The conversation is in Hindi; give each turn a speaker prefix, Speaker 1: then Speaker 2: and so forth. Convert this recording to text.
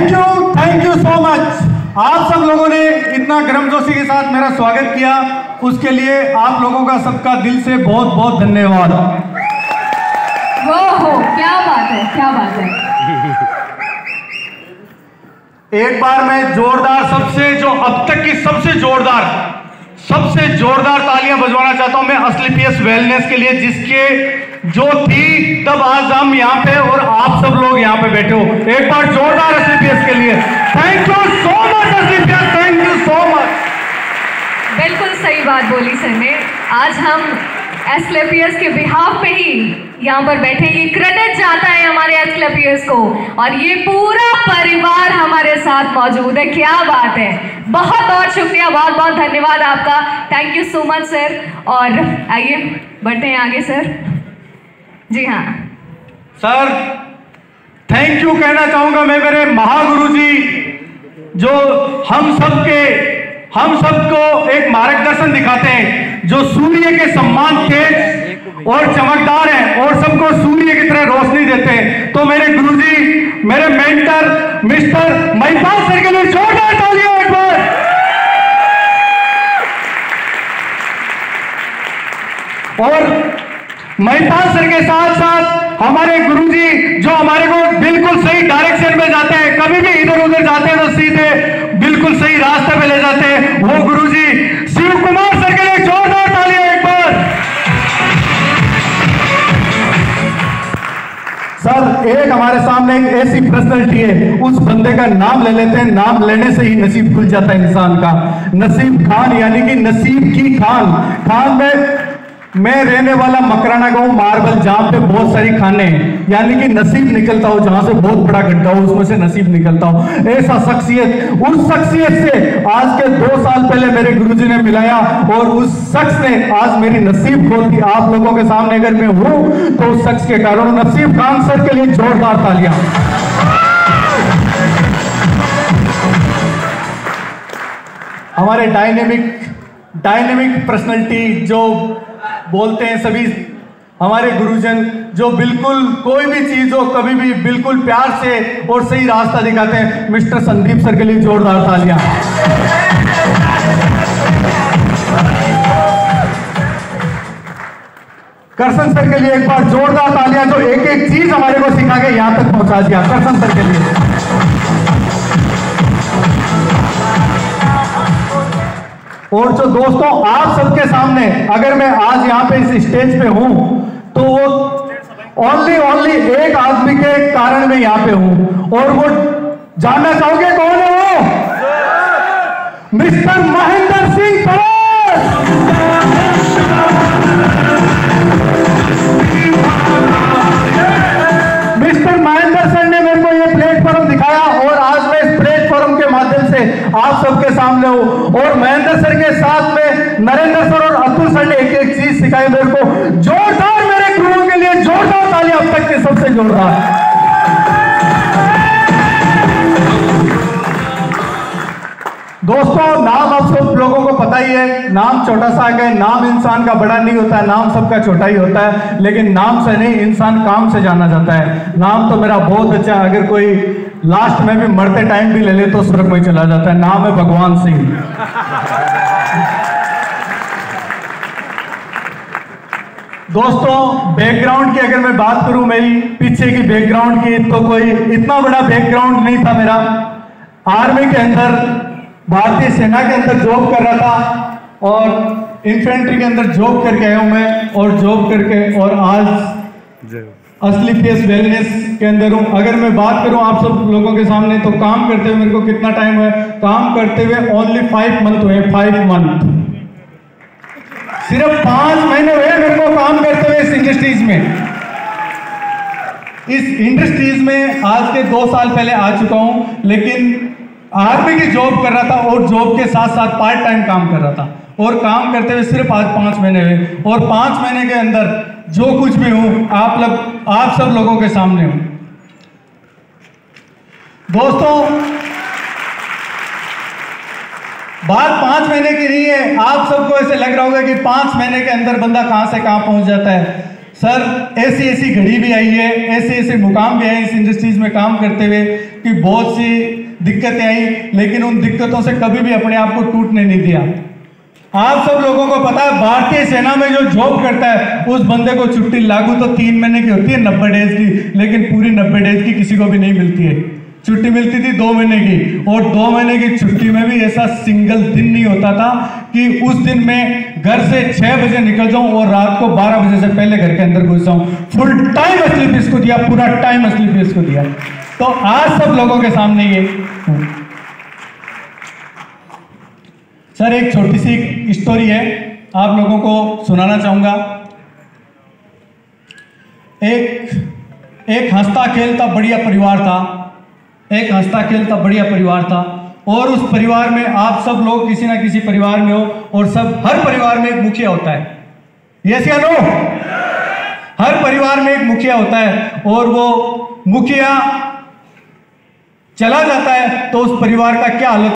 Speaker 1: Thank you thank you so much आप सब लोगों ने इतना गर्मजोशी के साथ मेरा स्वागत किया। उसके लिए आप लोगों का सबका दिल से बहुत बहुत धन्यवाद।
Speaker 2: वो हो क्या बात है क्या बात है।
Speaker 1: एक बार मैं जोरदार सबसे जो अब तक की सबसे जोरदार सबसे जोरदार तालियाँ बजवाना चाहता हूँ मैं असली पीएस वेलनेस के लिए, जिसके जो थी, तब आज हम यहाँ पे और आप सब लोग यहाँ पे बैठे हो। एक बार जोरदार असली पीएस के लिए। थैंक यू सो मच असली PS thank you so much
Speaker 2: बिल्कुल सही बात बोली सर ने। आज हम एसक्लेपियस के बिहाफ पे ही यहाँ पर बैठे ये क्रेडिट जाता है हमारे एसक्लेपियस को। और ये पूरा परिवार साथ मौजूद है। क्या बात है। बहुत बहुत शुक्रिया, बहुत बहुत धन्यवाद आपका। Thank you so much sir और आइए, बढ़ते हैं आगे सर जी हाँ।
Speaker 1: सर थैंक यू कहना चाहूँगा मैं मेरे महागुरु जी जो हम सबके, हम सबको एक मार्गदर्शन दिखाते हैं, जो सूर्य के सम्मान तेज और चमकदार है और सबको सूर्य की तरह रोशनी देते हैं। तो मेरे मेरे मेंटर और महिपाल सर के साथ साथ हमारे गुरुजी जो हमारे को बिल्कुल सही डायरेक्शन में जाते हैं, कभी भी इधर उधर जाते हैं तो सर, एक हमारे सामने एक ऐसी पर्सनैलिटी है, उस बंदे का नाम ले लेते हैं, नाम लेने से ही नसीब खुल जाता है इंसान का। नसीब खान, यानी कि नसीब की खान। खान में मैं रहने वाला मकराना गाँव मार्बल जहाँ पे बहुत सारी खाने हैं। यानी कि नसीब निकलता हो, जहाँ से बहुत बड़ा गड्ढा हो, उसमें से नसीब निकलता हो। ऐसा शख्सियत, उस शख्सियत से आज के दो साल पहले मेरे गुरुजी ने मिलाया और उस शख्स ने आज मेरी नसीब खोल दी। आप लोगों के सामने अगर मैं हूँ तो उस शख्स के कारण नसीब खान सर के लिए जोरदार तालियाँ। हमारे डायनेमिक डायनेमिक पर्सनैलिटी जो बोलते हैं सभी हमारे गुरुजन, जो बिल्कुल कोई भी चीज़ हो, कभी भी बिल्कुल प्यार से और सही रास्ता दिखाते हैं। मिस्टर संदीप सर के लिए जोरदार तालियाँ। करसन सर के लिए एक बार जोरदार तालियाँ, जो एक एक चीज़ हमारे को सिखा के यहाँ तक पहुँचा दिया। करसन सर के लिए। और जो दोस्तों आप सबके सामने अगर मैं आज यहाँ पे इस स्टेज पे हूँ तो वो ओनली ओनली एक आदमी के कारण मैं यहाँ पे हूँ। और वो जानना चाहोगे कौन है वो? मिस्टर महेंद्र सबके सामने हूँ। और महेंद्र सर के साथ में नरेंद्र सर और अतुल सर ने एक एक चीज़ सिखाई मेरे को। जोरदार मेरे गुरुओं के लिए जोरदार ताली अब तक के सबसे जोरदार। दोस्तों, नाम आप सब लोगों को पता ही है, नाम छोटा सा है नाम इंसान का बड़ा नहीं होता है, नाम सबका छोटा ही होता है, लेकिन नाम से नहीं, इंसान काम से जाना जाता है। नाम तो मेरा बहुत अच्छा है, अगर कोई लास्ट में भी मरते टाइम भी ले ले तो स्वर्ग में चला जाता है। नाम है भगवान सिंह। दोस्तों बैकग्राउंड की अगर मैं बात करूँ मेरी, पीछे की बैकग्राउंड की तो कोई इतना बड़ा बैकग्राउंड नहीं था मेरा। आर्मी के अंदर, भारतीय सेना के अंदर जॉब कर रहा था और इन्फेंट्री के अंदर जॉब करके आया हूँ मैं और जॉब करके और आज असली पीएस वेलनेस के अंदर हूँ। अगर मैं बात करूँ आप सब लोगों के सामने तो काम करते हुए मेरे को कितना टाइम हुआ काम करते हुए ओनली फाइव मंथ हुए फाइव मंथ सिर्फ़ पाँच महीने हुए मेरे को काम करते हुए इस इंडस्ट्रीज़ में। इस इंडस्ट्रीज़ में आज के दो साल पहले आ चुका हूँ, लेकिन आर्मी की जॉब कर रहा था और जॉब के साथ साथ पार्ट टाइम काम कर रहा था। और काम करते हुए सिर्फ़ आज पाँच महीने हुए। और पाँच महीने के अंदर जो कुछ भी हूँ, आप लोग, आप सब लोगों के सामने हूँ। दोस्तों, बात पाँच महीने की नहीं है, आप सबको ऐसे लग रहा होगा कि पाँच महीने के अंदर बंदा कहाँ से कहाँ पहुँच जाता है। सर, ऐसी ऐसी घड़ी भी आई है, ऐसे ऐसे मुकाम भी आए इस इंडस्ट्रीज़ में काम करते हुए कि बहुत सी दिक्कतें आई, लेकिन उन दिक्कतों से कभी भी अपने आप को टूटने नहीं दिया। आप सब लोगों को पता है, भारतीय सेना में जो जॉब करता है, उस बंदे को छुट्टी लागू तो तीन महीने की होती है, नब्बे डेज़ की, लेकिन पूरी नब्बे डेज़ की किसी को भी नहीं मिलती है। छुट्टी मिलती थी दो महीने की, और दो महीने की छुट्टी में भी ऐसा सिंगल दिन नहीं होता था कि उस दिन मैं घर से छह बजे निकल जाऊँ और रात को बारह बजे से पहले घर के अंदर घुस जाऊँ। फुल टाइम असली फ़ीस को दिया, पूरा टाइम असली फ़ीस को दिया। तो आज सब लोगों के सामने ये सर, एक छोटी सी स्टोरी है। आप लोगों को सुनाना चाहूँगा। एक एक हंसता खेलता बढ़िया परिवार था। एक हंसता खेलता बढ़िया परिवार था। और उस परिवार में आप सब लोग किसी ना किसी परिवार में हो और सब, हर परिवार में एक मुखिया होता है। या नो हर परिवार में एक मुखिया होता है और वो मुखिया चला जाता है तो उस परिवार का क्या हालत